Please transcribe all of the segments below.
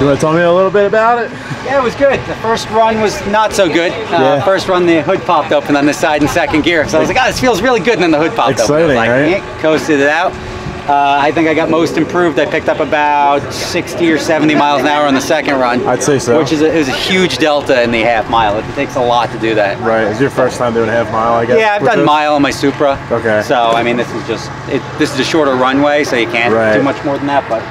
You want to tell me a little bit about it? Yeah, it was good. The first run was not so good. Uh, Yeah. First run, the hood popped open on the side in second gear. So I was like, oh, this feels really good. And then the hood popped Exciting, open. I was like, right? "Eh," coasted it out. Uh, I think I got most improved. I picked up about 60 or 70 miles an hour on the second run. I'd say so. Which is a, is a huge delta in the half mile. It takes a lot to do that. Right. It's your first time doing a half mile, I guess. Yeah, I've done this? mile on my Supra. Okay. So I mean, this is just it, this is a shorter runway, so you can't Right. do much more than that. But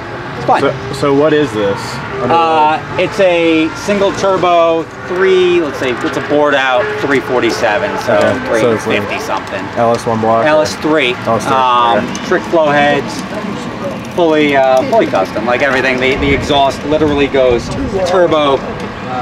it's. So, so what is this? Uh, it's a single turbo three. Let's say it's a bored out 347, so Okay, so 350 something. LS1 block. LS3, LS3, um, okay. trick flow heads, fully uh, fully custom, like everything. The the exhaust literally goes turbo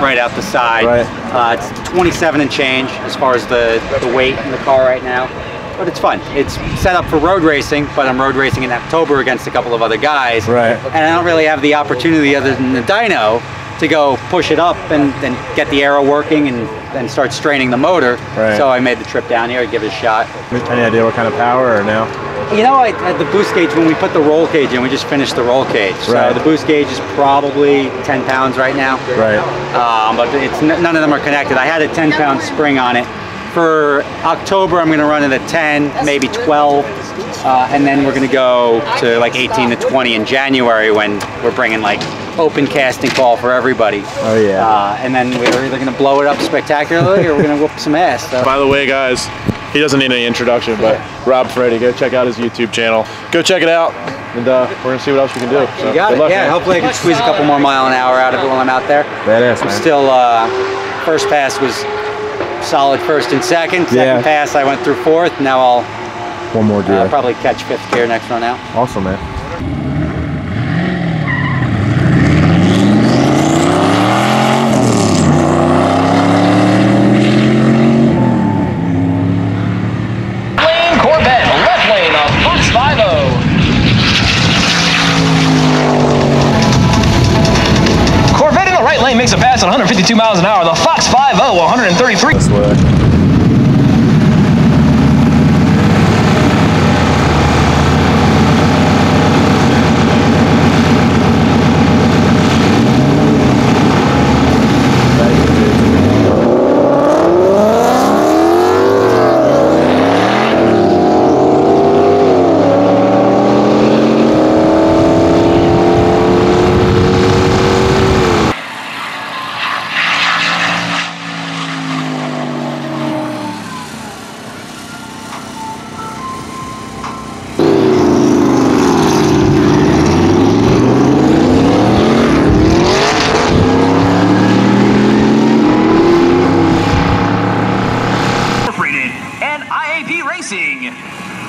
right out the side. Right. Uh, it's 27 and change as far as the the weight in the car right now. But it's fun. It's set up for road racing, but I'm road racing in October against a couple of other guys. Right. And I don't really have the opportunity other than the dyno to go push it up and, and get the aero working and, and start straining the motor. Right. So I made the trip down here to give it a shot. Any idea what kind of power or no? You know, I, at the boost gauge, when we put the roll cage in, we just finished the roll cage. So Right. the boost gauge is probably 10 pounds right now. Right. Um, but it's none of them are connected. I had a 10 pound spring on it. For October, I'm going to run it at 10, maybe 12. Uh, and then we're going to go to like 18 to 20 in January when we're bringing like open casting call for everybody. Oh, yeah. Uh, and then we're either going to blow it up spectacularly or we're going to whoop some ass. So. By the way, guys, he doesn't need any introduction, but Rob Ferretti, go check out his YouTube channel. Go check it out, and uh, we're gonna see what else we can do. So, You got good it. luck, yeah, man. hopefully I can squeeze a couple more mile an hour out of it while I'm out there. Badass, I'm man. still uh, first pass was solid first and second. Second Yeah. pass I went through fourth. Now I'll One more gear. uh, probably catch fifth gear next run out. awesome, man. Makes a pass at 152 miles an hour. The Fox 5 133. IAP Racing.